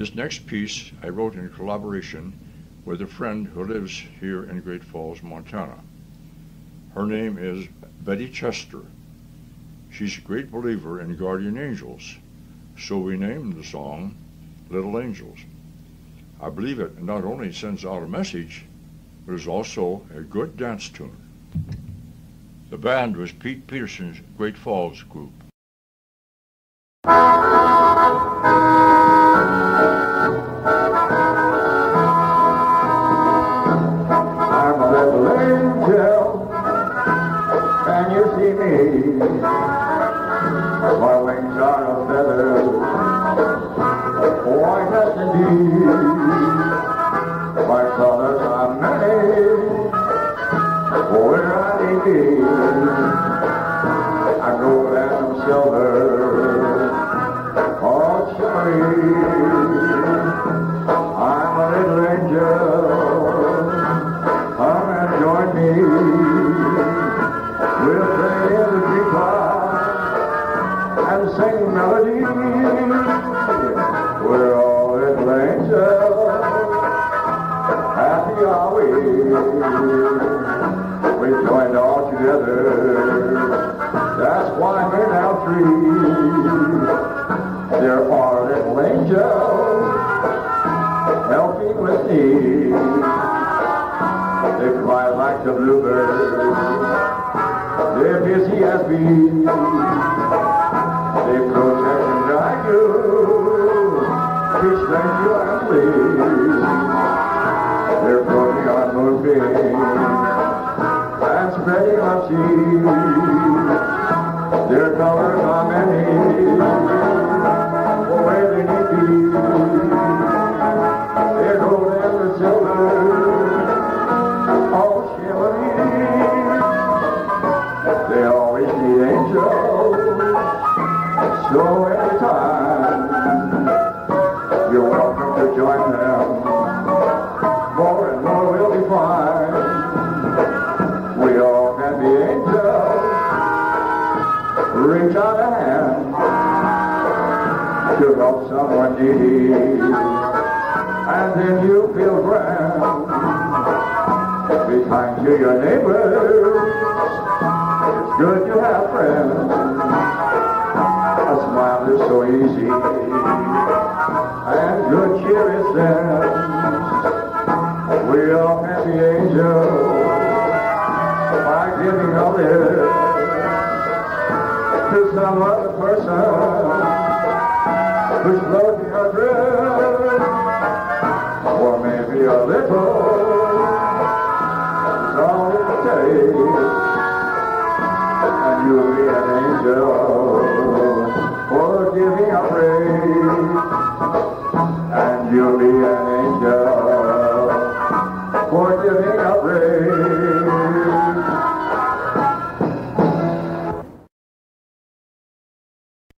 This next piece I wrote in collaboration with a friend who lives here in Great Falls, Montana. Her name is Betty Chester. She's a great believer in guardian angels, so we named the song Little Angels. I believe it not only sends out a message, but is also a good dance tune. The band was Pete Peterson's Great Falls group. Me? My wings are of feathers, white as deep. My colors are many, where I be. I gold and silver, shimmery. I'm a little angel. And sing melody. We're all angels. Happy are we. We joined all together. That's why we're now three. There are little angels helping with me. They fly like the bluebirds. They're busy as bees. They protect and guide So anytime you're welcome to join them, more and more will be fine. We all can be angels. Reach out a hand to help someone needy, and then you feel grand. Be kind to your neighbors. It's good to have friends. A smile is so easy, and good cheer is sent. We all be angels by giving a lift to some other person who's floating adrift, or maybe a little all it takes, and you'll be an angel